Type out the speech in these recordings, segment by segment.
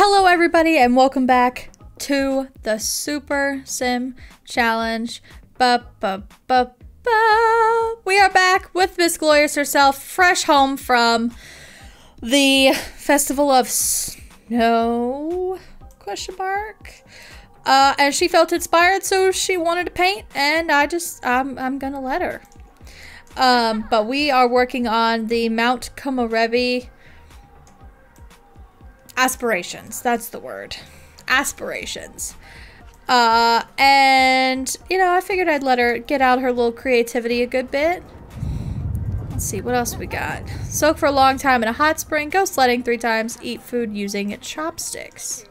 Hello, everybody, and welcome back to the Super Sim Challenge. Ba, ba, ba, ba. We are back with Miss Glorious herself, fresh home from the Festival of Snow? Question mark. Uh, and she felt inspired, so she wanted to paint, and I just, I'm, I'm gonna let her. Um, but we are working on the Mount Komorebi aspirations. That's the word. Aspirations. Uh, and, you know, I figured I'd let her get out her little creativity a good bit. Let's see, what else we got? Soak for a long time in a hot spring, go sledding three times, eat food using chopsticks.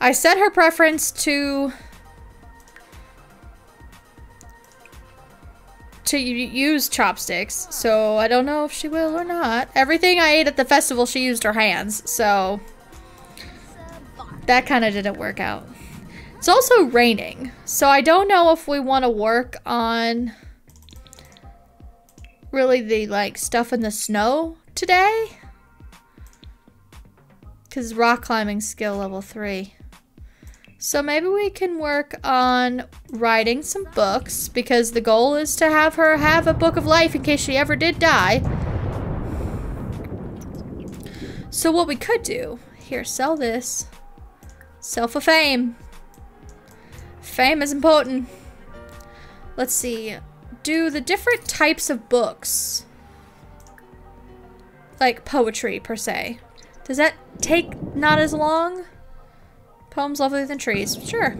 I set her preference to to use chopsticks, so I don't know if she will or not. Everything I ate at the festival, she used her hands, so that kind of didn't work out. It's also raining, so I don't know if we want to work on really the like stuff in the snow today. Because rock climbing skill level 3. So maybe we can work on writing some books because the goal is to have her have a book of life in case she ever did die. So what we could do, here, sell this. Sell for fame. Fame is important. Let's see. Do the different types of books, like poetry per se, does that take not as long? Poems lovelier than trees. Sure.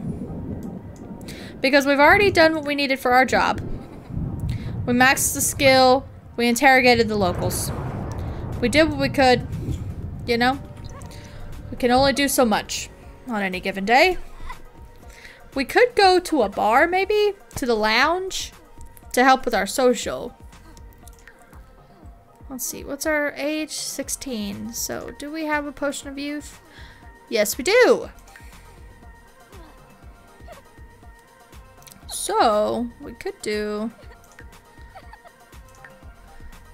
Because we've already done what we needed for our job. We maxed the skill. We interrogated the locals. We did what we could. You know? We can only do so much on any given day. We could go to a bar, maybe? To the lounge? To help with our social. Let's see. What's our age? 16. So, do we have a potion of youth? Yes, we do. So, we could do...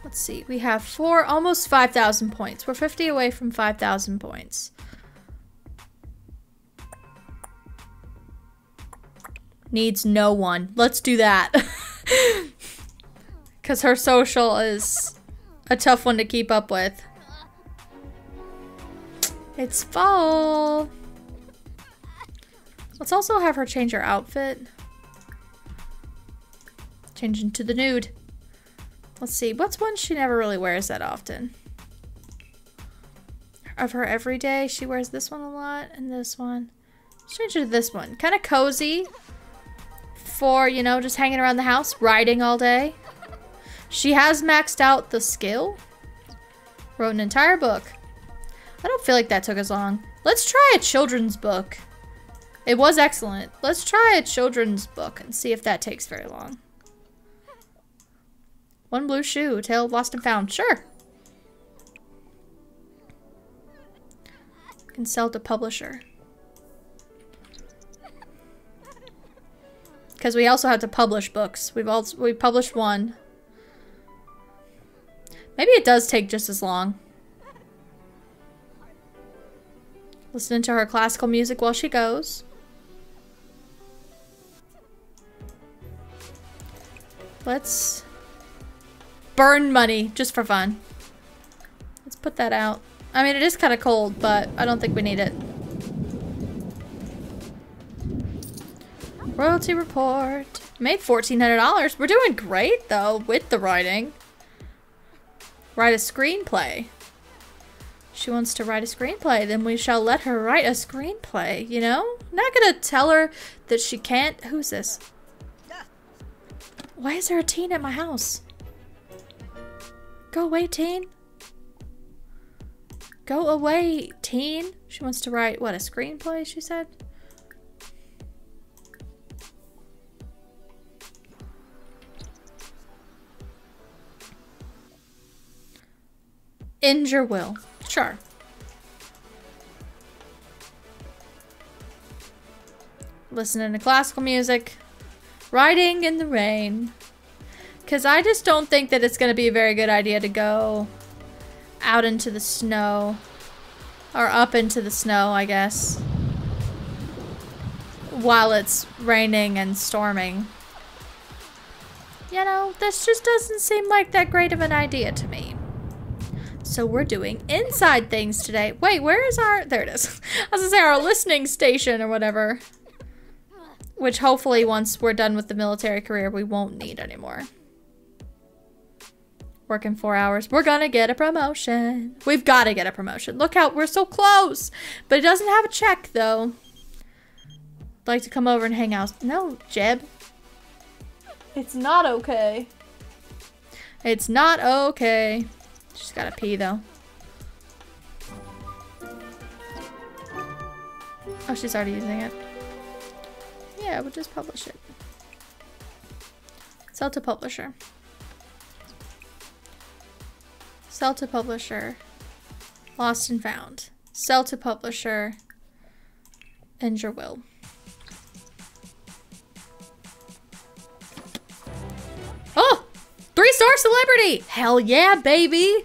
Let's see, we have four, almost 5,000 points. We're 50 away from 5,000 points. Needs no one. Let's do that. Because her social is a tough one to keep up with. It's fall. Let's also have her change her outfit. Change into the nude. Let's see, what's one she never really wears that often? Of her everyday, she wears this one a lot and this one. Let's change it to this one. Kind of cozy for, you know, just hanging around the house, riding all day. She has maxed out the skill. Wrote an entire book. I don't feel like that took as long. Let's try a children's book. It was excellent. Let's try a children's book and see if that takes very long. One blue shoe, tale lost and found. Sure. Can sell to publisher. Because we also have to publish books. We've also we published one. Maybe it does take just as long. Listening to her classical music while she goes. Let's burn money just for fun. Let's put that out. I mean, it is kind of cold, but I don't think we need it. Royalty report. Made $1,400. We're doing great, though, with the writing. Write a screenplay. She wants to write a screenplay, then we shall let her write a screenplay, you know? Not gonna tell her that she can't- Who's this? Why is there a teen at my house? Go away, teen. Go away, teen. She wants to write, what, a screenplay, she said? Injure will. Sure. Listening to classical music. Riding in the rain. Because I just don't think that it's going to be a very good idea to go out into the snow. Or up into the snow, I guess. While it's raining and storming. You know, this just doesn't seem like that great of an idea to me. So we're doing inside things today. Wait, where is our... There it is. I was gonna say our listening station or whatever. Which hopefully once we're done with the military career, we won't need anymore. Working four hours. We're gonna get a promotion. We've got to get a promotion. Look out, we're so close. But it doesn't have a check, though. I'd like to come over and hang out. No, Jeb. It's not okay. It's not okay. She's gotta pee though. Oh, she's already using it. Yeah, we'll just publish it. Sell to publisher. Sell to publisher. Lost and found. Sell to publisher. End your will. Oh! Three star celebrity! Hell yeah, baby!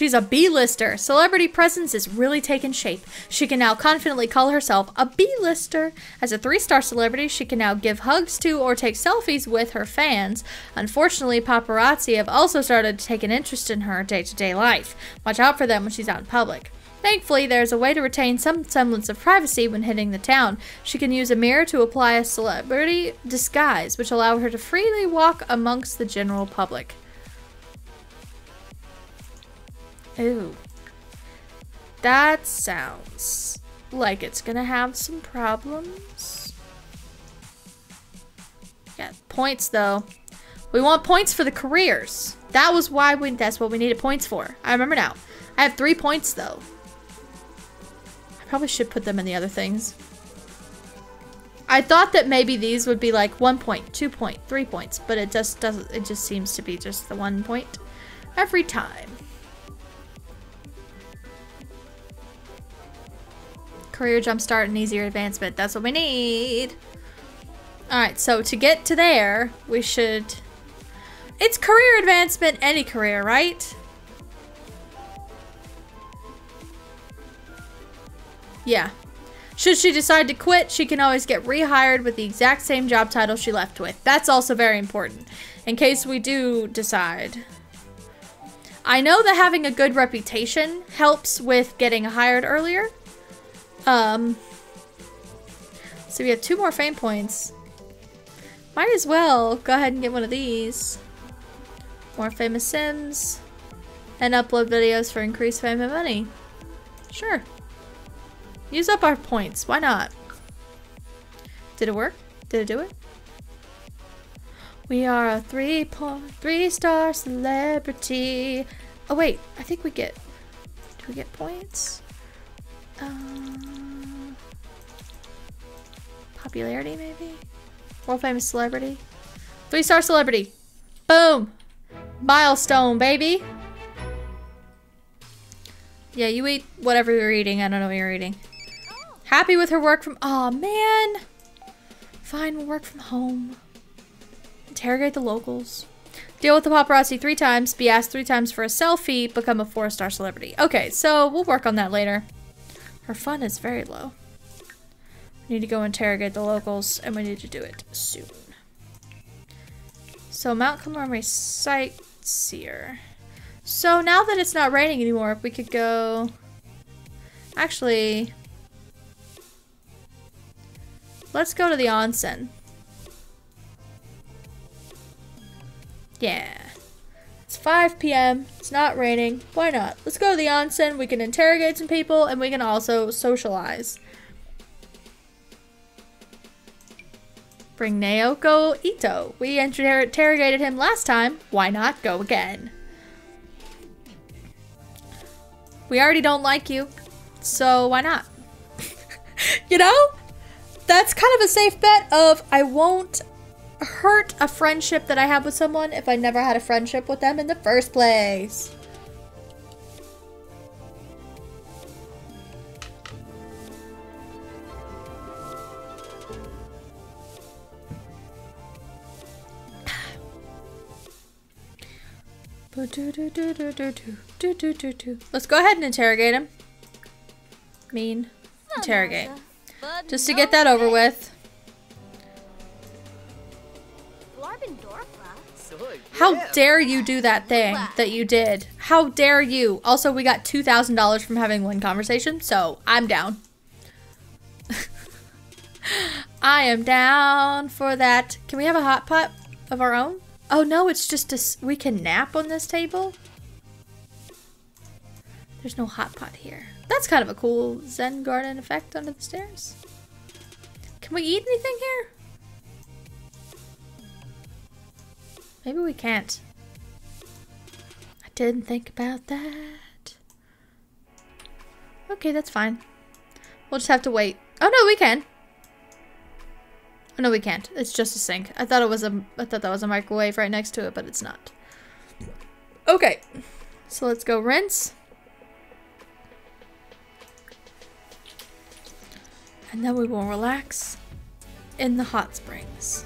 She's a B-lister. Celebrity presence is really taking shape. She can now confidently call herself a B-lister. As a three-star celebrity, she can now give hugs to or take selfies with her fans. Unfortunately, paparazzi have also started to take an interest in her day-to-day -day life. Watch out for them when she's out in public. Thankfully, there's a way to retain some semblance of privacy when hitting the town. She can use a mirror to apply a celebrity disguise, which allow her to freely walk amongst the general public. Ooh. That sounds like it's gonna have some problems. Yeah, points though. We want points for the careers. That was why we, that's what we needed points for. I remember now. I have three points though. I probably should put them in the other things. I thought that maybe these would be like one point, two point, three points, but it just doesn't, it just seems to be just the one point every time. Career jumpstart and easier advancement. That's what we need. Alright, so to get to there, we should... It's career advancement, any career, right? Yeah. Should she decide to quit, she can always get rehired with the exact same job title she left with. That's also very important, in case we do decide. I know that having a good reputation helps with getting hired earlier. Um, so we have two more fame points. Might as well go ahead and get one of these. More famous Sims. And upload videos for increased fame and money. Sure. Use up our points. Why not? Did it work? Did it do it? We are a three point three star celebrity. Oh wait, I think we get. Do we get points? Uh, popularity maybe. World famous celebrity. Three star celebrity. Boom. Milestone, baby. Yeah, you eat whatever you're eating. I don't know what you're eating. Happy with her work from- oh man! Fine, we'll work from home. Interrogate the locals. Deal with the paparazzi three times, be asked three times for a selfie, become a four-star celebrity. Okay, so we'll work on that later. Her fun is very low. We need to go interrogate the locals, and we need to do it soon. So Mount Komorebi Sightseer. So now that it's not raining anymore, if we could go... Actually, Let's go to the onsen. Yeah. It's 5 p.m. It's not raining. Why not? Let's go to the onsen. We can interrogate some people and we can also socialize. Bring Naoko Ito. We inter interrogated him last time. Why not go again? We already don't like you. So why not? you know? that's kind of a safe bet of I won't hurt a friendship that I have with someone if I never had a friendship with them in the first place. Let's go ahead and interrogate him. Mean. Oh, interrogate. Just to get that over with. How dare you do that thing that you did? How dare you? Also, we got $2,000 from having one conversation, so I'm down. I am down for that. Can we have a hot pot of our own? Oh no, it's just a, we can nap on this table? There's no hot pot here. That's kind of a cool Zen garden effect under the stairs. Can we eat anything here? Maybe we can't. I didn't think about that. Okay, that's fine. We'll just have to wait. Oh no, we can. Oh, no, we can't. It's just a sink. I thought it was a. I thought that was a microwave right next to it, but it's not. Okay, so let's go rinse. And then we will relax in the hot springs.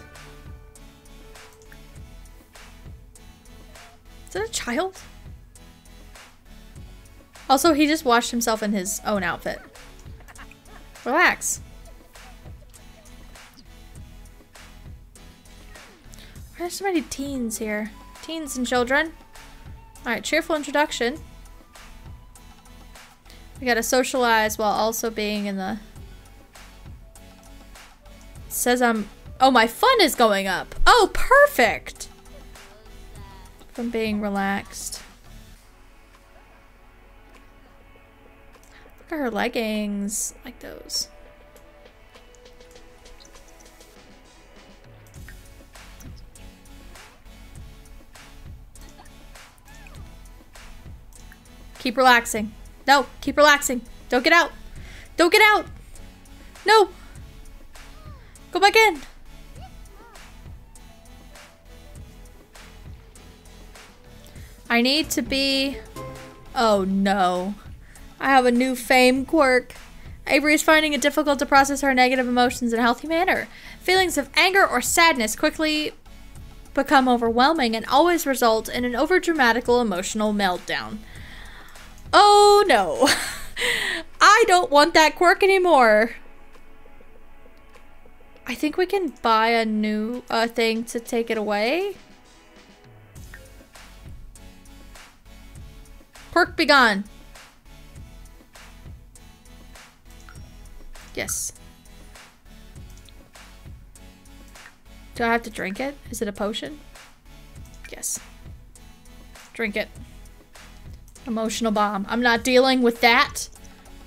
That a child? Also, he just washed himself in his own outfit. Relax. There's so many teens here. Teens and children. Alright, cheerful introduction. We gotta socialize while also being in the says I'm... Oh, my fun is going up. Oh, perfect. From being relaxed. Look at her leggings. like those. Keep relaxing. No, keep relaxing. Don't get out. Don't get out. No. Go back in! I need to be... Oh no. I have a new fame quirk. Avery is finding it difficult to process her negative emotions in a healthy manner. Feelings of anger or sadness quickly become overwhelming and always result in an overdramatical emotional meltdown. Oh no. I don't want that quirk anymore. I think we can buy a new uh, thing to take it away. Quirk be gone. Yes. Do I have to drink it? Is it a potion? Yes. Drink it. Emotional bomb. I'm not dealing with that.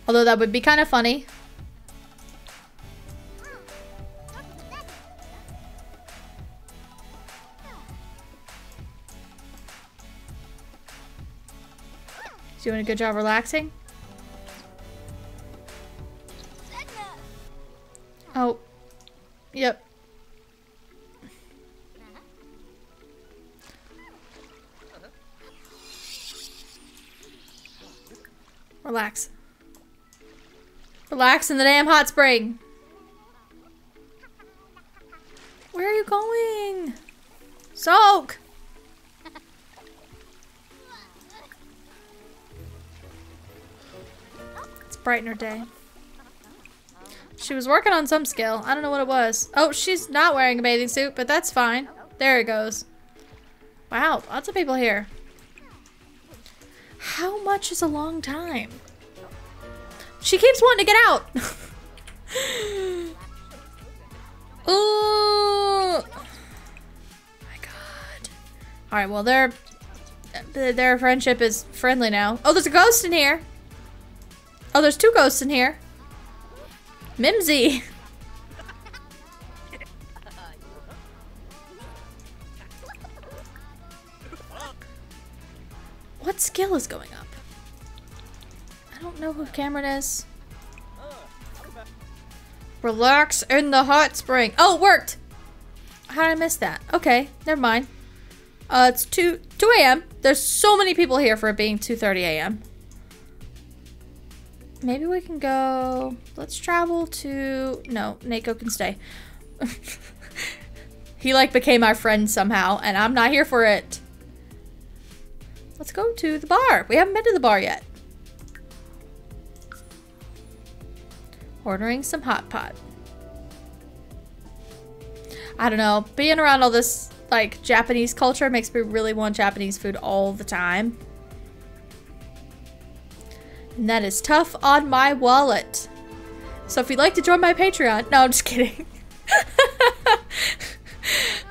Although that would be kind of funny. Doing a good job relaxing? Oh. Yep. Relax. Relax in the damn hot spring. Where are you going? Soak! Brighten her day. She was working on some skill. I don't know what it was. Oh, she's not wearing a bathing suit, but that's fine. There it goes. Wow, lots of people here. How much is a long time? She keeps wanting to get out. Ooh. My god. All right, well, their their friendship is friendly now. Oh, there's a ghost in here. Oh, there's two ghosts in here. Mimsy. What skill is going up? I don't know who Cameron is. Relax in the hot spring. Oh, it worked! How did I miss that? Okay, never mind. Uh, it's 2, 2 a.m. There's so many people here for it being 2.30 a.m. Maybe we can go... Let's travel to... No, Nako can stay. he, like, became our friend somehow, and I'm not here for it. Let's go to the bar. We haven't been to the bar yet. Ordering some hot pot. I don't know. Being around all this like Japanese culture makes me really want Japanese food all the time. And that is tough on my wallet. So if you'd like to join my Patreon, no, I'm just kidding.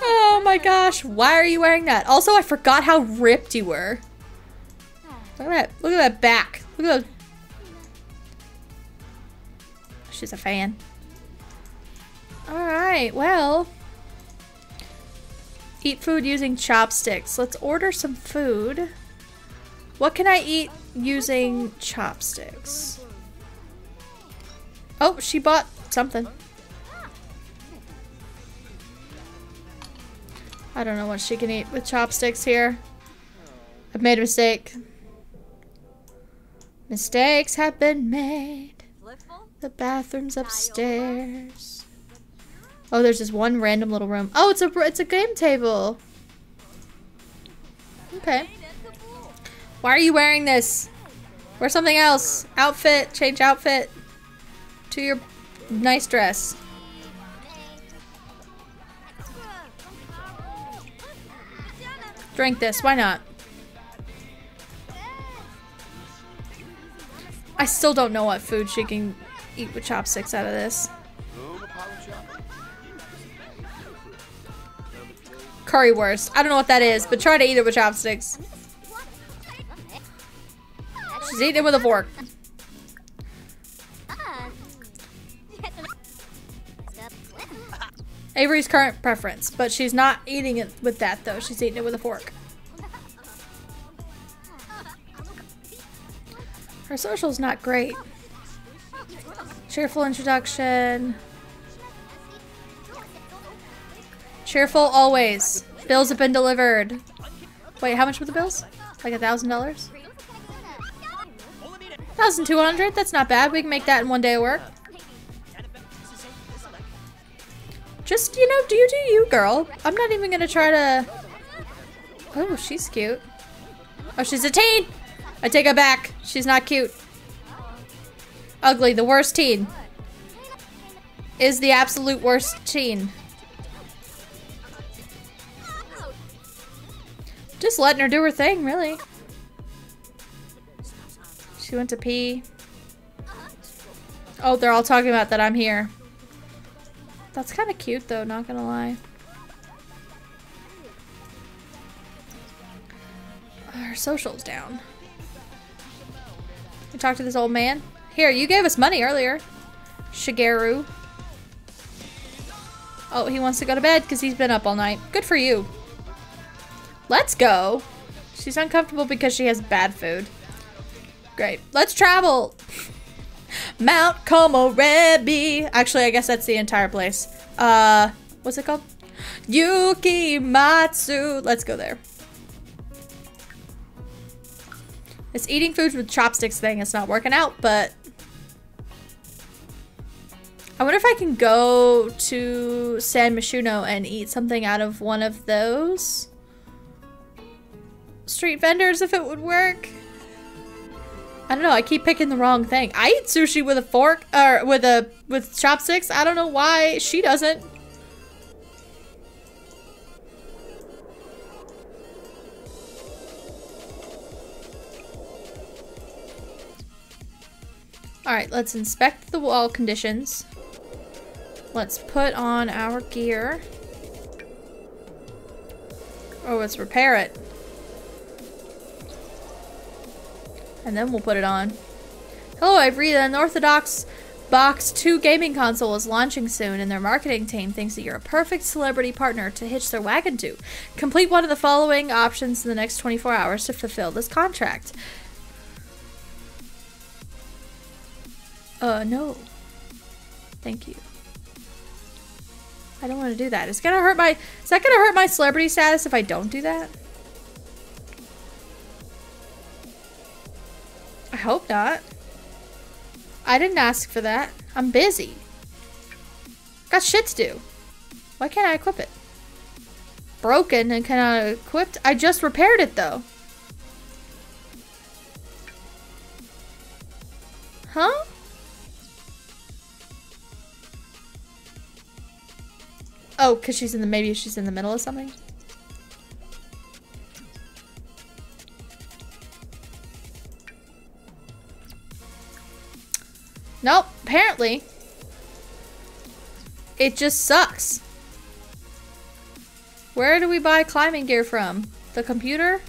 oh my gosh, why are you wearing that? Also, I forgot how ripped you were. Look at that, look at that back. Look at. She's a fan. All right, well. Eat food using chopsticks. Let's order some food. What can I eat using chopsticks? Oh, she bought something. I don't know what she can eat with chopsticks here. I've made a mistake. Mistakes have been made. The bathroom's upstairs. Oh, there's just one random little room. Oh, it's a it's a game table. Okay. Why are you wearing this? Wear something else. Outfit. Change outfit to your nice dress. Drink this. Why not? I still don't know what food she can eat with chopsticks out of this. Currywurst. I don't know what that is, but try to eat it with chopsticks. She's eating it with a fork. Avery's current preference, but she's not eating it with that though. She's eating it with a fork. Her social's not great. Cheerful introduction. Cheerful always. Bills have been delivered. Wait, how much were the bills? Like a thousand dollars? Thousand two hundred? That's not bad. We can make that in one day of work. Just, you know, do you do you, girl. I'm not even gonna try to... Oh, she's cute. Oh, she's a teen! I take her back. She's not cute. Ugly, the worst teen. Is the absolute worst teen. Just letting her do her thing, really. She went to pee. Oh, they're all talking about that I'm here. That's kind of cute though, not gonna lie. Our social's down. We talked to this old man. Here, you gave us money earlier. Shigeru. Oh, he wants to go to bed because he's been up all night. Good for you. Let's go. She's uncomfortable because she has bad food. Great. Let's travel. Mount Komorebi. Actually, I guess that's the entire place. Uh, what's it called? Yukimatsu. Let's go there. This eating food with chopsticks thing is not working out, but... I wonder if I can go to San Myshuno and eat something out of one of those street vendors if it would work. I don't know. I keep picking the wrong thing. I eat sushi with a fork or with a with chopsticks. I don't know why she doesn't. All right, let's inspect the wall conditions. Let's put on our gear. Oh, let's repair it. And then we'll put it on. Hello, Avery. The Unorthodox Box 2 gaming console is launching soon, and their marketing team thinks that you're a perfect celebrity partner to hitch their wagon to. Complete one of the following options in the next 24 hours to fulfill this contract. Uh, no. Thank you. I don't want to do that. It's gonna hurt my- Is that gonna hurt my celebrity status if I don't do that? I hope not. I didn't ask for that. I'm busy. Got shit to do. Why can't I equip it? Broken and cannot equipped? I just repaired it though. Huh? Oh, because she's in the, maybe she's in the middle of something? Nope, apparently. It just sucks. Where do we buy climbing gear from? The computer?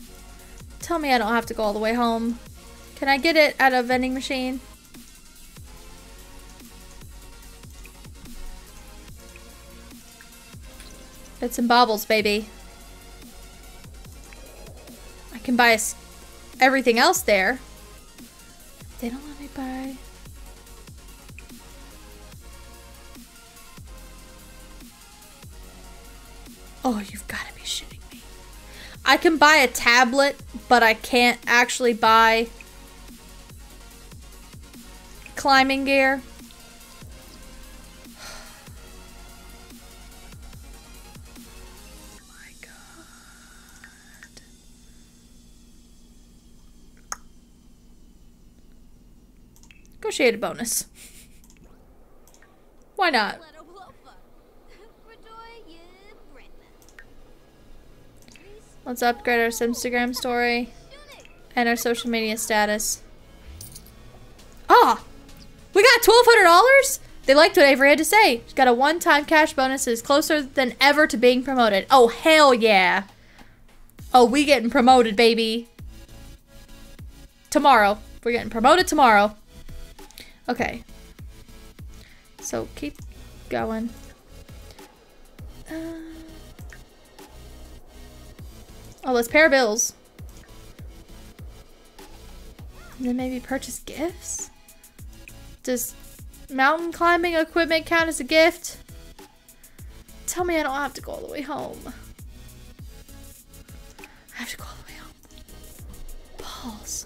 Tell me I don't have to go all the way home. Can I get it at a vending machine? Bits and baubles, baby. I can buy everything else there. They don't let me buy... Oh, you've got to be shitting me. I can buy a tablet, but I can't actually buy climbing gear. Negotiated bonus. Why not? Let's upgrade our Instagram story and our social media status. Ah! We got $1,200? They liked what Avery had to say. She got a one-time cash bonus that is closer than ever to being promoted. Oh, hell yeah. Oh, we getting promoted, baby. Tomorrow. We're getting promoted tomorrow. Okay. So keep going. Uh, oh, let's pay our bills. And then maybe purchase gifts? Does mountain climbing equipment count as a gift? Tell me I don't have to go all the way home. I have to go all the way home. Balls.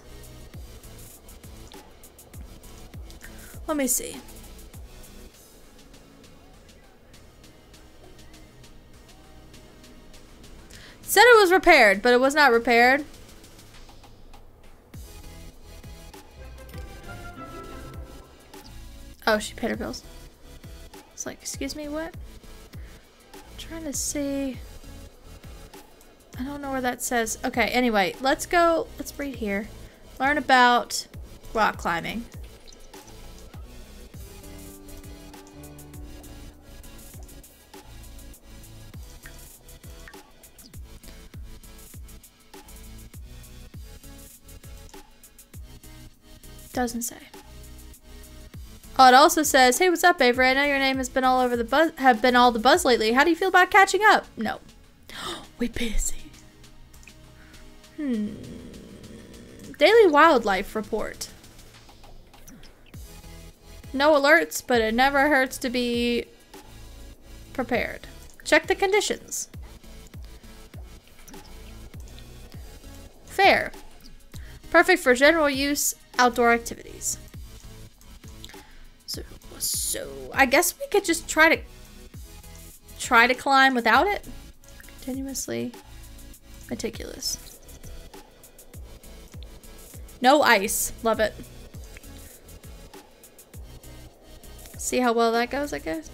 Let me see. Said it was repaired, but it was not repaired. Oh, she paid her bills. It's like, excuse me, what? I'm trying to see. I don't know where that says. Okay, anyway, let's go. Let's read here. Learn about rock climbing. Doesn't say. Oh, it also says, "Hey, what's up, Avery? I know your name has been all over the buzz, have been all the buzz lately. How do you feel about catching up?" No, we busy. Hmm. Daily wildlife report. No alerts, but it never hurts to be prepared. Check the conditions. Fair. Perfect for general use outdoor activities. So, so I guess we could just try to try to climb without it. Continuously meticulous. No ice. Love it. See how well that goes, I guess.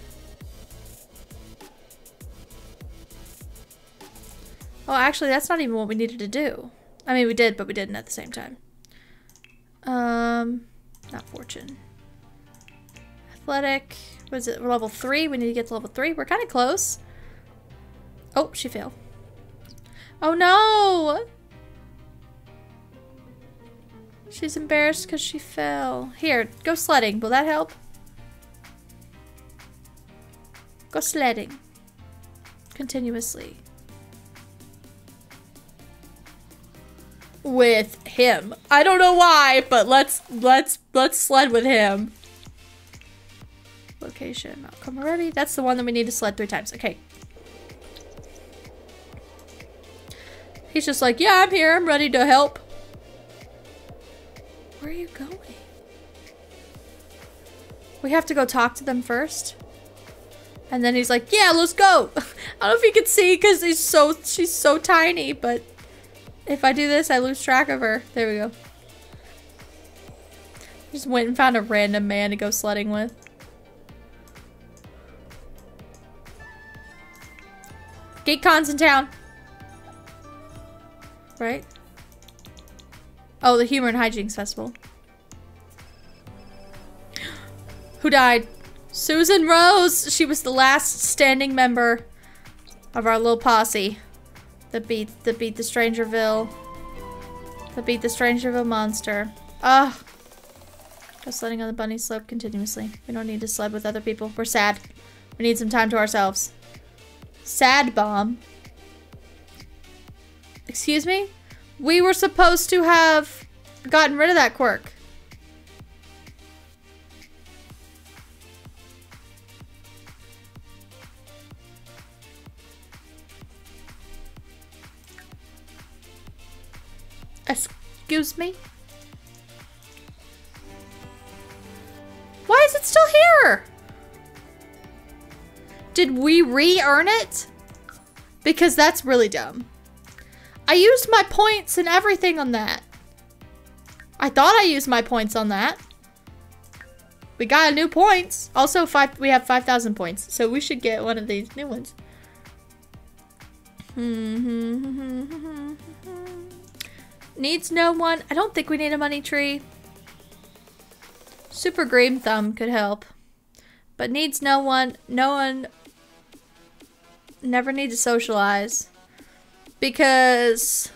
Oh, actually, that's not even what we needed to do. I mean, we did, but we didn't at the same time. Um, not fortune. Athletic. Was it level three? We need to get to level three. We're kind of close. Oh, she failed. Oh no! She's embarrassed because she fell. Here, go sledding. Will that help? Go sledding. Continuously. With him. I don't know why, but let's let's let's sled with him. Location, outcome already. That's the one that we need to sled three times. Okay. He's just like, yeah, I'm here. I'm ready to help. Where are you going? We have to go talk to them first. And then he's like, yeah, let's go. I don't know if you can see because he's so she's so tiny, but if I do this, I lose track of her. There we go. Just went and found a random man to go sledding with. GeekCon's in town. Right? Oh, the Humor and Hijinks Festival. Who died? Susan Rose! She was the last standing member of our little posse that beat the beat the Strangerville. The beat the Strangerville monster. Ugh. Just sledding on the bunny slope continuously. We don't need to sled with other people. We're sad. We need some time to ourselves. Sad bomb. Excuse me? We were supposed to have gotten rid of that quirk. Excuse me? Why is it still here? Did we re-earn it? Because that's really dumb. I used my points and everything on that. I thought I used my points on that. We got new points. Also, five. we have 5,000 points. So we should get one of these new ones. Hmm, hmm, hmm, Needs no one. I don't think we need a money tree. Super Green Thumb could help. But needs no one. No one never need to socialize. Because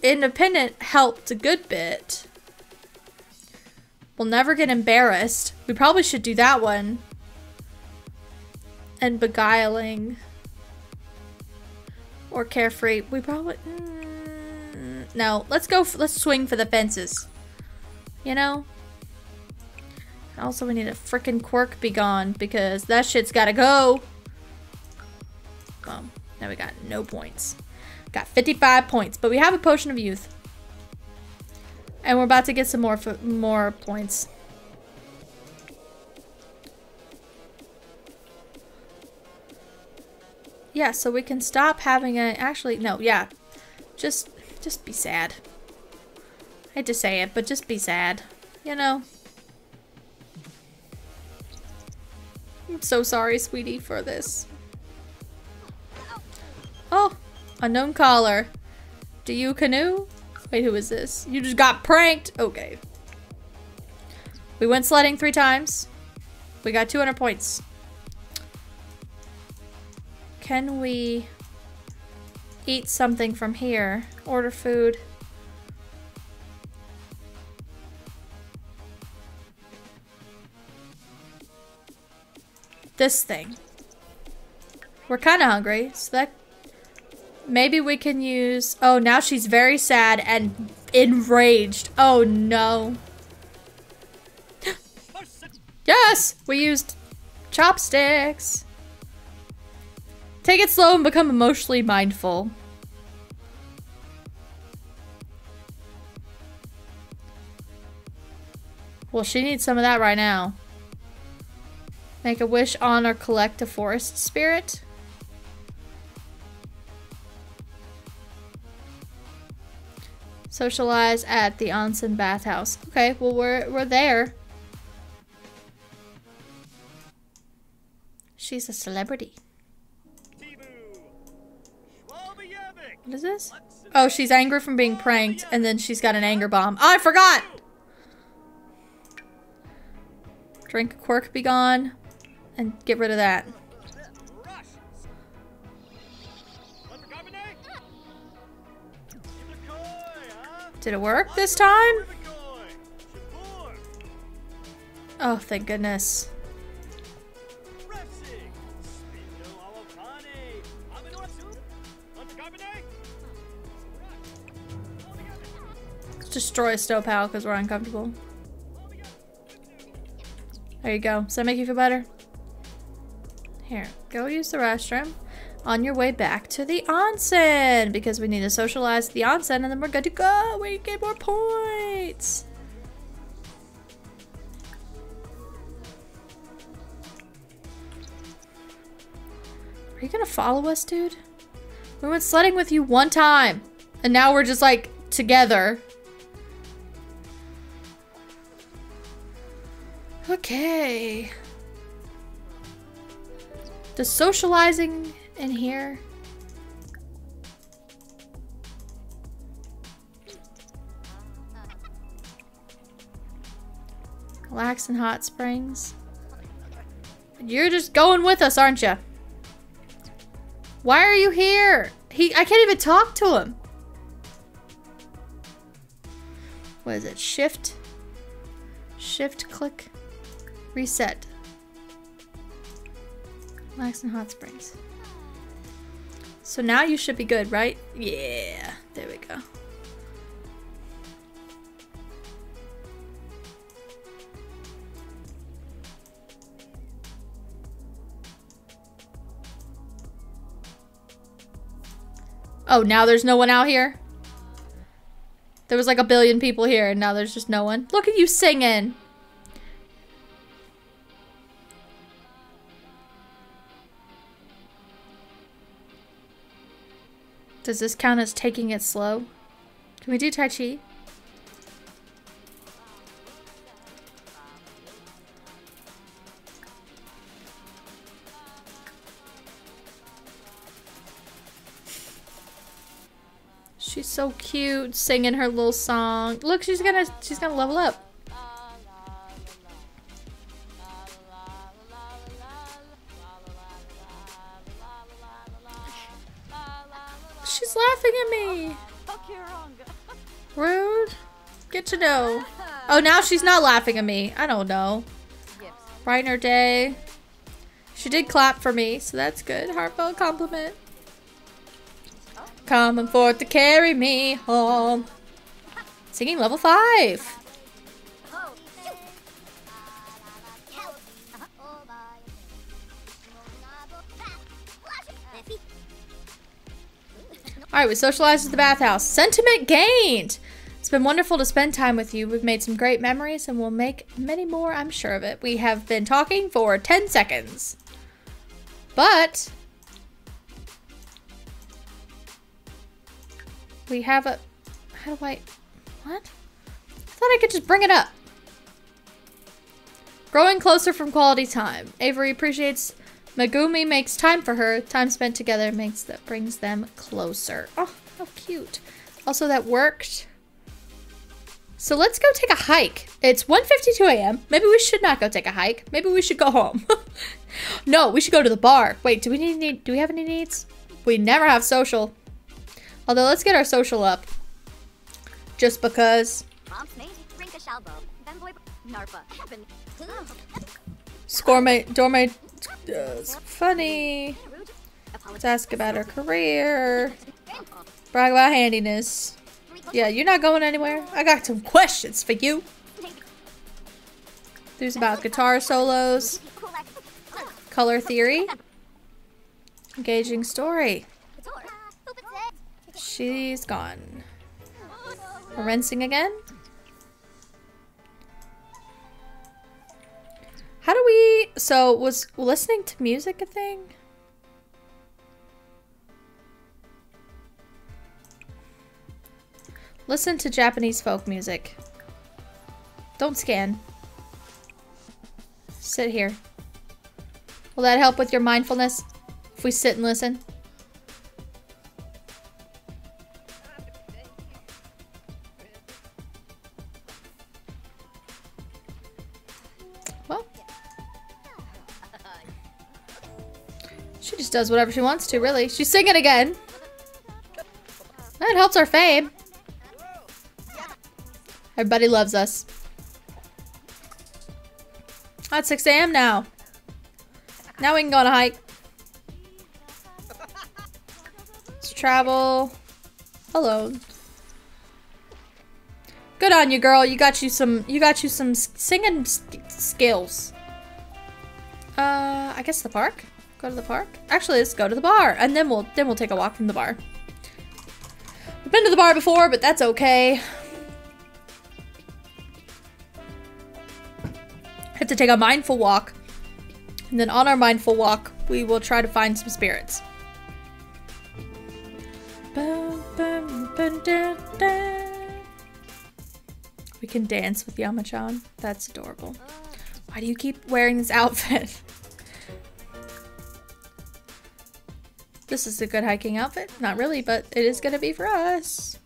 independent helped a good bit. We'll never get embarrassed. We probably should do that one. And beguiling. Or carefree. We probably... Mm, no, let's go... let's swing for the fences. You know? Also, we need a freaking quirk be gone because that shit's gotta go. Boom. Now we got no points. Got 55 points, but we have a potion of youth. And we're about to get some more more points. Yeah, so we can stop having a actually no, yeah. Just just be sad. I hate to say it, but just be sad. You know? I'm so sorry, sweetie, for this. Oh, unknown caller. Do you canoe? Wait, who is this? You just got pranked. Okay. We went sledding three times. We got 200 points. Can we eat something from here? Order food. this thing. We're kind of hungry, so that maybe we can use. Oh, now she's very sad and enraged. Oh no. yes, we used chopsticks. Take it slow and become emotionally mindful. Well, she needs some of that right now. Make a wish on or collect a forest spirit. Socialize at the onsen bathhouse. Okay, well we're we're there. She's a celebrity. What is this? Oh, she's angry from being pranked, and then she's got an anger bomb. Oh, I forgot! Drink quirk be gone and get rid of that. Did it work this time? Oh, thank goodness. Destroy a snow pal because we're uncomfortable. There you go. Does that make you feel better? Here, go use the restroom on your way back to the onsen because we need to socialize the onsen and then we're good to go. We get more points. Are you gonna follow us, dude? We went sledding with you one time and now we're just like together. Okay. The socializing in here? Relax in hot springs. You're just going with us, aren't you? Why are you here? He I can't even talk to him. What is it? Shift Shift click reset. Relax in hot springs. So now you should be good, right? Yeah, there we go. Oh, now there's no one out here? There was like a billion people here and now there's just no one. Look at you singing. Does this count as taking it slow? Can we do Tai Chi? She's so cute, singing her little song. Look, she's gonna she's gonna level up. She's laughing at me. Rude. Get to know. Oh, now she's not laughing at me. I don't know. Brighten day. She did clap for me, so that's good. Heartfelt compliment. Coming forth to carry me home. Singing level 5. Alright, we socialized at the bathhouse. Sentiment gained! It's been wonderful to spend time with you. We've made some great memories and we'll make many more, I'm sure of it. We have been talking for 10 seconds. But we have a how do I what? I thought I could just bring it up. Growing closer from quality time. Avery appreciates Megumi makes time for her. Time spent together makes that brings them closer. Oh, how cute. Also, that worked. So let's go take a hike. It's 1.52 a.m. Maybe we should not go take a hike. Maybe we should go home. no, we should go to the bar. Wait, do we need, need do we have any needs? We never have social. Although, let's get our social up. Just because. Score my, funny. Let's ask about her career. Brag about handiness. Yeah, you're not going anywhere. I got some questions for you. There's about guitar solos. Color theory. Engaging story. She's gone. We're rinsing again? How do we... So, was listening to music a thing? Listen to Japanese folk music. Don't scan. Sit here. Will that help with your mindfulness? If we sit and listen? Does whatever she wants to, really. She's singing again. That helps our fame. Everybody loves us. It's 6 a.m. now. Now we can go on a hike. Let's travel alone. Good on you, girl. You got you some. You got you some singing skills. Uh, I guess the park. Go to the park? Actually, let's go to the bar, and then we'll then we'll take a walk from the bar. I've been to the bar before, but that's okay. Have to take a mindful walk, and then on our mindful walk, we will try to find some spirits. We can dance with Yamachan. That's adorable. Why do you keep wearing this outfit? This is a good hiking outfit. Not really, but it is gonna be for us.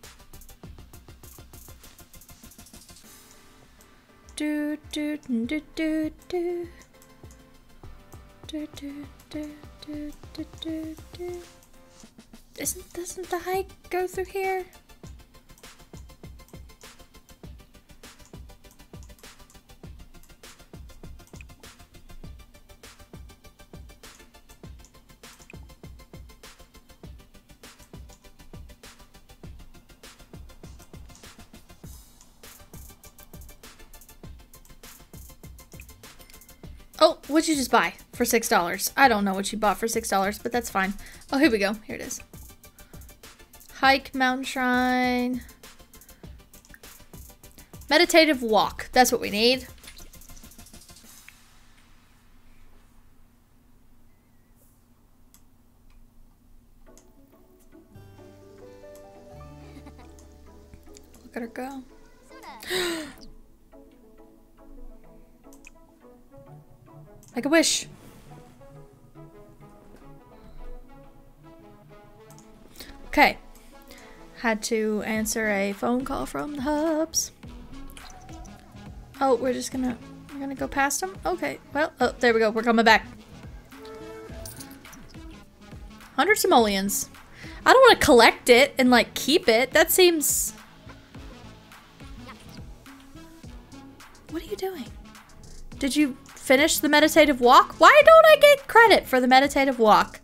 Do do do do do. Do do do do do do. Isn't doesn't the hike go through here? What'd you just buy for $6? I don't know what you bought for $6, but that's fine. Oh, here we go. Here it is. Hike, mountain shrine. Meditative walk. That's what we need. To answer a phone call from the hubs. Oh, we're just gonna we're gonna go past them? Okay. Well, oh, there we go. We're coming back. 100 simoleons. I don't want to collect it and like keep it. That seems What are you doing? Did you finish the meditative walk? Why don't I get credit for the meditative walk?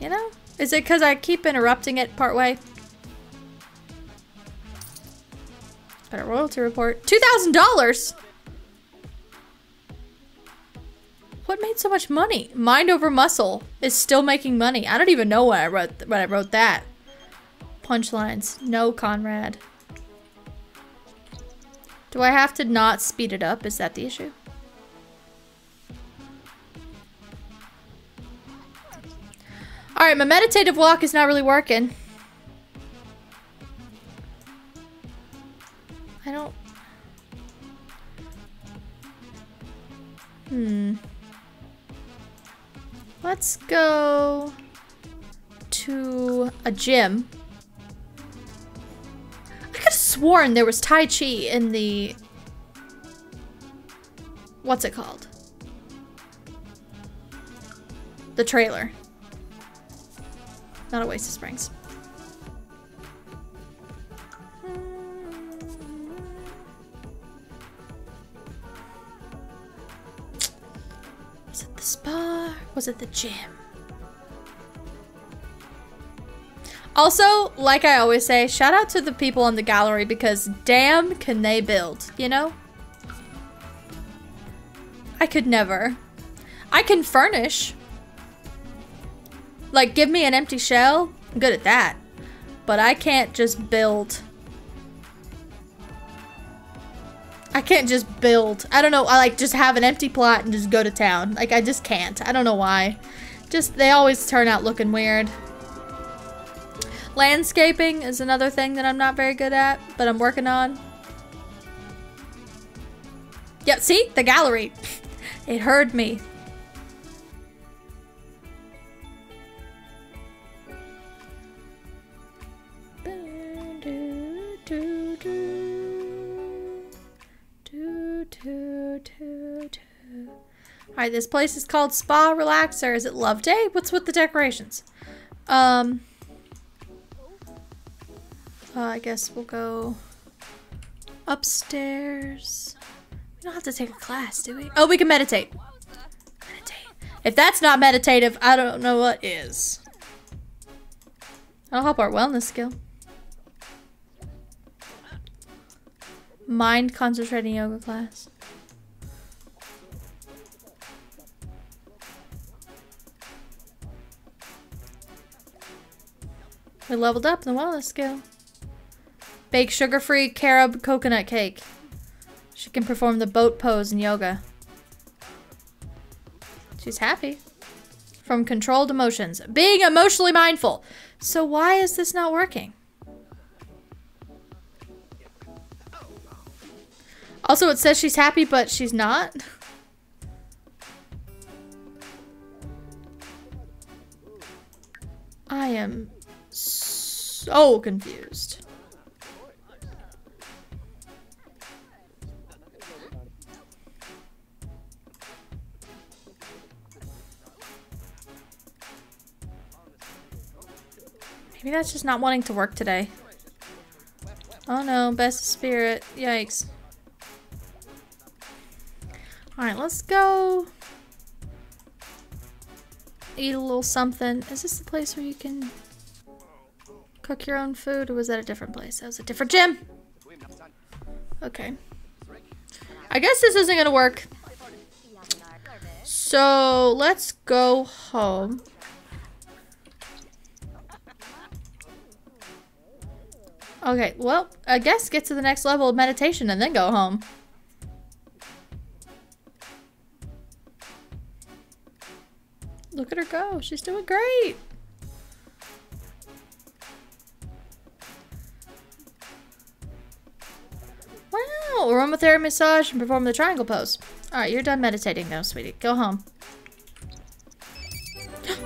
You know? Is it because I keep interrupting it partway? Got a royalty report. $2,000! What made so much money? Mind over muscle is still making money. I don't even know when I wrote when I wrote that. Punchlines. No, Conrad. Do I have to not speed it up? Is that the issue? Alright, my meditative walk is not really working. I don't... Hmm. Let's go to a gym I could have sworn there was Tai Chi in the... What's it called? The trailer. Not a waste of Springs. Was it the spa? Was it the gym? Also, like I always say, shout out to the people in the gallery because damn can they build, you know? I could never. I can furnish. Like, give me an empty shell. I'm good at that. But I can't just build. I can't just build. I don't know. I like just have an empty plot and just go to town. Like, I just can't. I don't know why. Just, they always turn out looking weird. Landscaping is another thing that I'm not very good at, but I'm working on. Yep, see? The gallery. it heard me. Alright, this place is called Spa Relaxer. Is it Love Day? What's with the decorations? Um, uh, I guess we'll go upstairs. We don't have to take a class, do we? Oh, we can meditate. Meditate. If that's not meditative, I don't know what is. That'll help our wellness skill. Mind concentrating yoga class. We leveled up the wellness skill. Bake sugar-free carob coconut cake. She can perform the boat pose in yoga. She's happy. From controlled emotions. Being emotionally mindful. So why is this not working? Also, it says she's happy, but she's not. I am so confused. Maybe that's just not wanting to work today. Oh no, best spirit. Yikes. Alright, let's go eat a little something. Is this the place where you can cook your own food or was that a different place? That was a different gym. Okay. I guess this isn't gonna work. So let's go home. Okay, well, I guess get to the next level of meditation and then go home. Look at her go. She's doing great. Wow, aromatherapy massage and perform the triangle pose. All right, you're done meditating now, sweetie. Go home.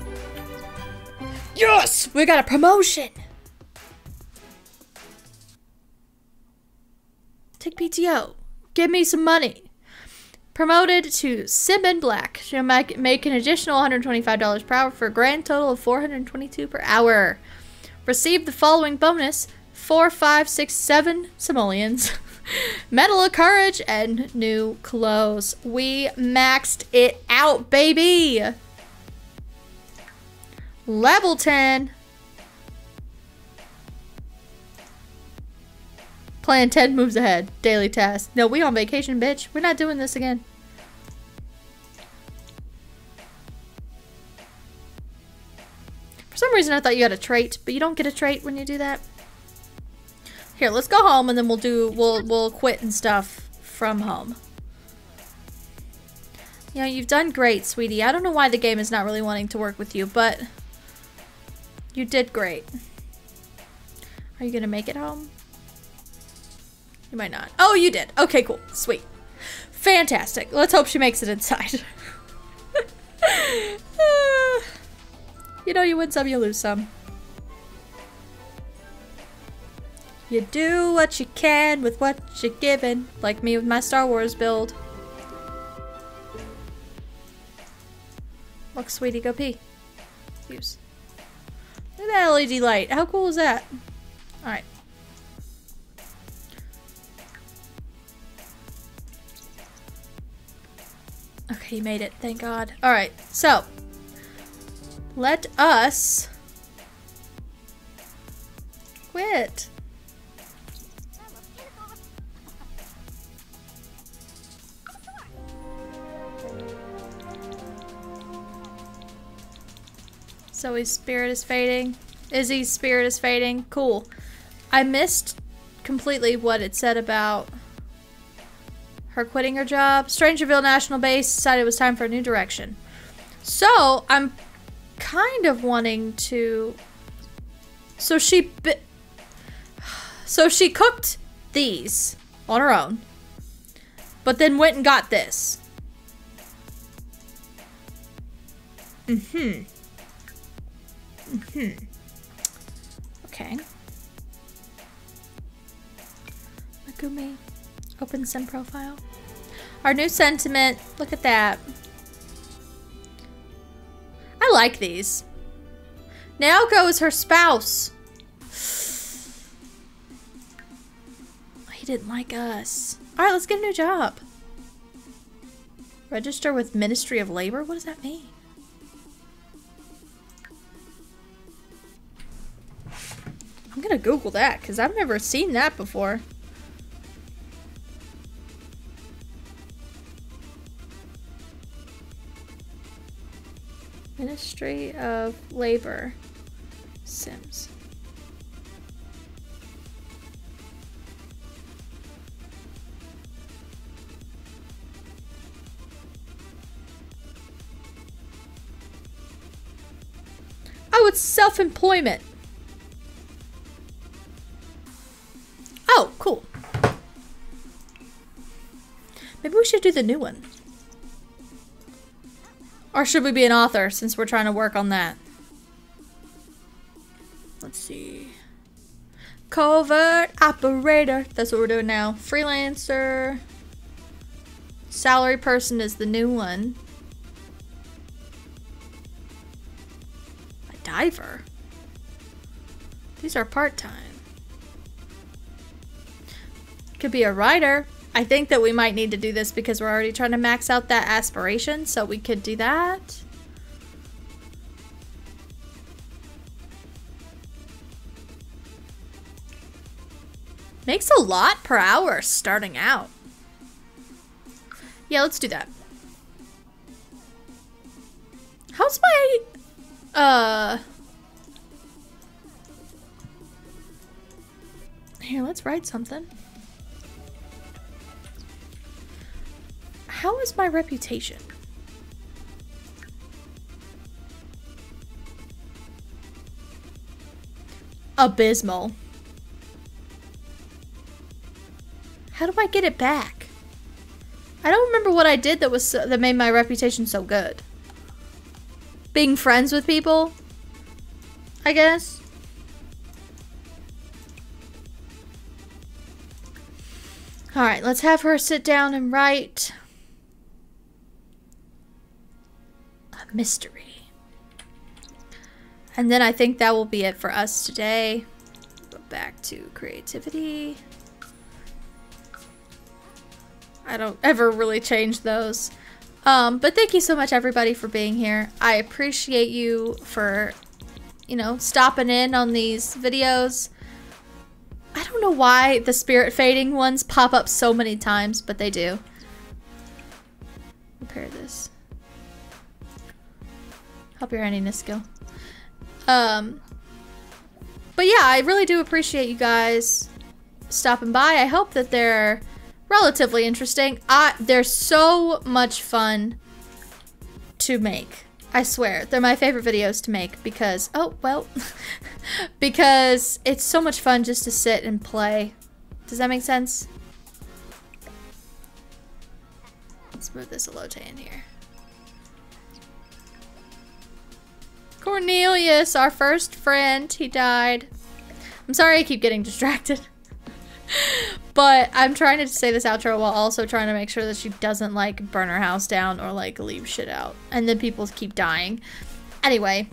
yes, we got a promotion. Take PTO. Give me some money. Promoted to Sim in Black. She'll make, make an additional $125 per hour for a grand total of $422 per hour. Receive the following bonus four, five, six, seven simoleons. Medal of Courage and new clothes. We maxed it out, baby! Level 10. Plan 10 moves ahead. Daily task. No, we on vacation, bitch. We're not doing this again. For some reason I thought you had a trait, but you don't get a trait when you do that. Here, let's go home and then we'll do we'll we'll quit and stuff from home. Know, you've done great, sweetie. I don't know why the game is not really wanting to work with you, but you did great. Are you gonna make it home? You might not. Oh, you did. Okay, cool. Sweet. Fantastic. Let's hope she makes it inside. you know, you win some, you lose some. You do what you can with what you're given, like me with my Star Wars build. Look, sweetie, go pee. Use. Look at that LED light. How cool is that? Alright. Okay, you made it. Thank God. Alright, so. Let us... Quit. So his spirit is fading. Izzy's spirit is fading. Cool. I missed completely what it said about her quitting her job. Strangerville National Base decided it was time for a new direction. So, I'm kind of wanting to... So she... So she cooked these on her own. But then went and got this. Mm-hmm. Mm-hmm. Okay. Megumi. Open sim profile. Our new sentiment. Look at that. I like these. Naoko is her spouse. He didn't like us. Alright, let's get a new job. Register with Ministry of Labor? What does that mean? I'm gonna Google that because I've never seen that before. Ministry of Labor. Sims. Oh, it's self-employment. Oh, cool. Maybe we should do the new one. Or should we be an author since we're trying to work on that? Let's see. Covert operator. That's what we're doing now. Freelancer. Salary person is the new one. A diver. These are part-time. Could be a writer. I think that we might need to do this because we're already trying to max out that aspiration, so we could do that. Makes a lot per hour starting out. Yeah, let's do that. How's my, uh... Here, let's write something. How is my reputation? Abysmal. How do I get it back? I don't remember what I did that was so, that made my reputation so good. Being friends with people, I guess. All right, let's have her sit down and write mystery. And then I think that will be it for us today. Go back to creativity. I don't ever really change those. Um, but thank you so much, everybody, for being here. I appreciate you for, you know, stopping in on these videos. I don't know why the spirit fading ones pop up so many times, but they do. Repair this. Help your handiness skill. Um, but yeah, I really do appreciate you guys stopping by. I hope that they're relatively interesting. I, they're so much fun to make. I swear, they're my favorite videos to make because, oh, well, because it's so much fun just to sit and play. Does that make sense? Let's move this elote in here. Cornelius, our first friend, he died. I'm sorry I keep getting distracted. but I'm trying to say this outro while also trying to make sure that she doesn't like burn her house down or like leave shit out. And then people keep dying. Anyway,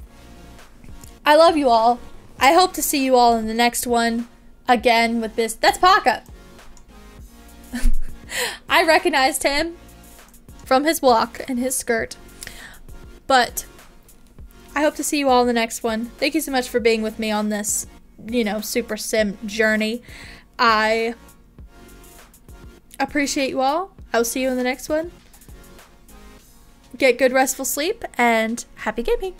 I love you all. I hope to see you all in the next one again with this. That's Paka. I recognized him from his walk and his skirt. But I hope to see you all in the next one. Thank you so much for being with me on this, you know, super sim journey. I appreciate you all. I'll see you in the next one. Get good restful sleep and happy gaming.